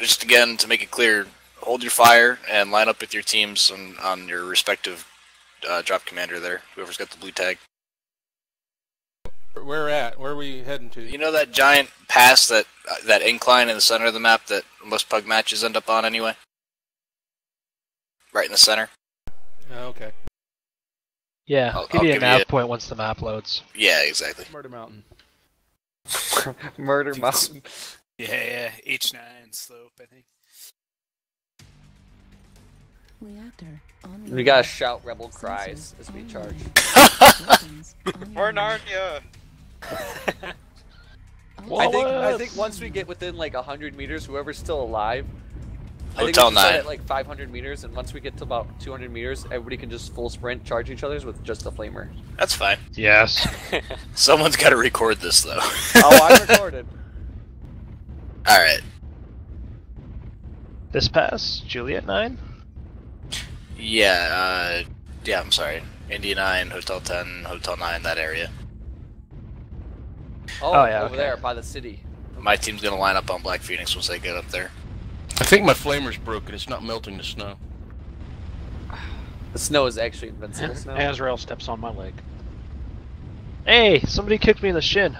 just again to make it clear, hold your fire and line up with your teams on, on your respective uh, drop commander there. Whoever's got the blue tag. Where at? Where are we heading to? You know that giant pass that uh, that incline in the center of the map that most pug matches end up on anyway. Right in the center. Oh, okay. Yeah, I'll- give I'll you a give nav you- point once the map loads. Yeah, exactly. Murder Mountain. Murder Mountain. Yeah, yeah. H9 slope, I think. Reactor We gotta shout rebel cries as we charge. More Narnia. I think I think once we get within like hundred meters, whoever's still alive. I think we Hotel should start nine. at like 500 meters, and once we get to about 200 meters, everybody can just full sprint charge each other's with just a flamer. That's fine. Yes. Someone's got to record this though. oh, I recorded. All right. This pass, Juliet 9? Yeah. Uh, yeah. I'm sorry. India Nine, Hotel Ten, Hotel Nine, that area. Oh, Oh, yeah, over okay. there by the city. My team's gonna line up on Black Phoenix once they get up there. I think my flamer's broken. It's not melting the snow. The snow is actually invincible snow. Azrael steps on my leg. Hey, somebody kicked me in the shin.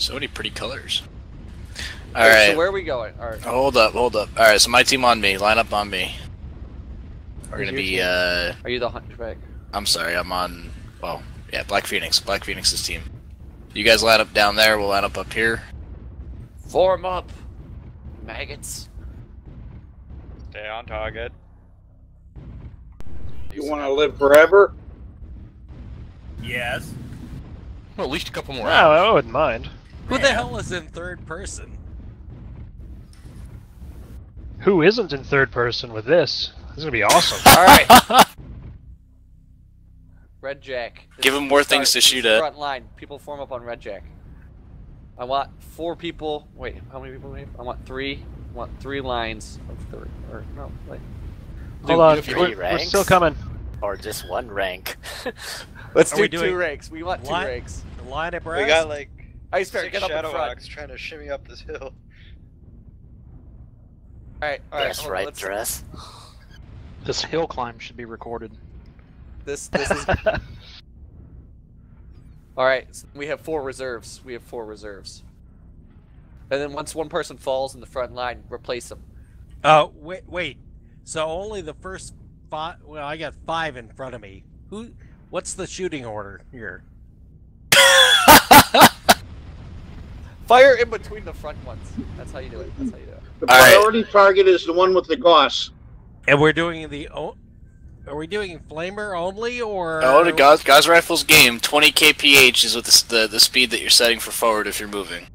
So many pretty colors. All Okay, right. So where are we going? All right. Hold up, hold up. All right, so my team on me. Line up on me. We're Who's gonna be. team? uh Are you the hunchback? I'm sorry. I'm on. Well, yeah, Black Phoenix. Black Phoenix's team. You guys line up down there. We'll line up up here. Form up, maggots. Stay on target. You want to live forever? Yes. Well, at least a couple more No, hours. I wouldn't mind. Who the hell is in third person? Who isn't in third person with this? This is gonna be awesome. All right. Red Jack. This Give him the more start. things to shoot at. Front line. People form up on Red Jack. I want four people. Wait, how many people? do we have? I want three. I want three lines of three. Or no, like. Hold on, Three we're, we're still coming. Or just one rank. Let's Are do we two doing ranks. We want two one? ranks. Line of We got like Ice Bear, six get up in Shadow front. Ox trying to shimmy up this hill. All right, all right. That's hold right let's- dress. This hill climb should be recorded. This this is. all right, so we have four reserves. We have four reserves. And then once one person falls in the front line, replace them. Oh, wait, wait. So only the first five. Well, I got five in front of me. Who? What's the shooting order here? Fire in between the front ones. That's how you do it. That's how you do it. The All right. priority target is the one with the Gauss. And we're doing the. o- Are we doing flamer only, or? Oh, the Gauss, Gauss Rifles game. 20 kph is with the, the the speed that you're setting for forward if you're moving.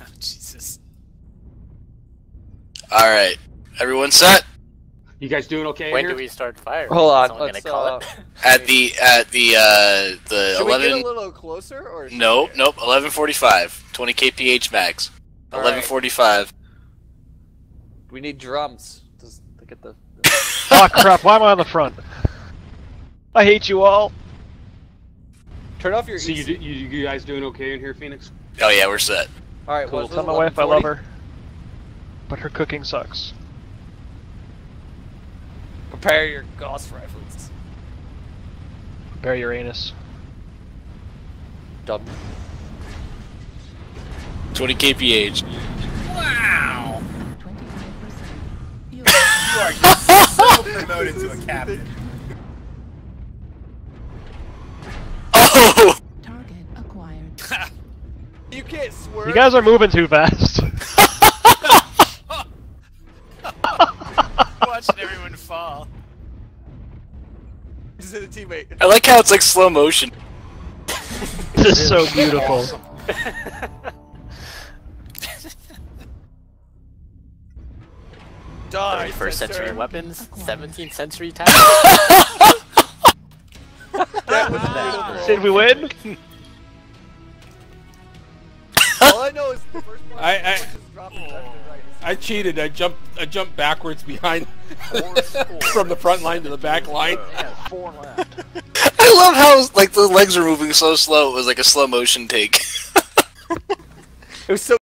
Oh, Jesus. All right, everyone set You guys doing okay When here? do we start firing? Hold on, Someone let's, gonna call uh, it? at the at the uh the Should we 11. get a little closer or? Nope, we- nope. 1145. 20 kph max. All right. 1145. We need drums to, get the. oh crap! Why am I on the front? I hate you all. Turn off your. So you, EC. you, you guys doing okay in here, Phoenix? Oh yeah, we're set. All right, Cool. what was Tell my wife I love her, but her cooking sucks. Prepare your Gauss rifles. Bury your anus. Done. 20 kph. Wow. 25%. You are so promoted to a captain. Oh! Target acquired. You can't swerve. You guys are moving too fast. Watching everyone fall. Just hit a teammate. I like how it's like slow motion. this is so beautiful. Die. 31st century sister. weapons, 17th century tactics. That was beautiful. Did we win? All I know is the first one. I- I- just dropped left and right. I cheated. I jumped. I jumped backwards behind from the front line to the back line. Four left. I love how like the legs are moving so slow. It was like a slow motion take. It was so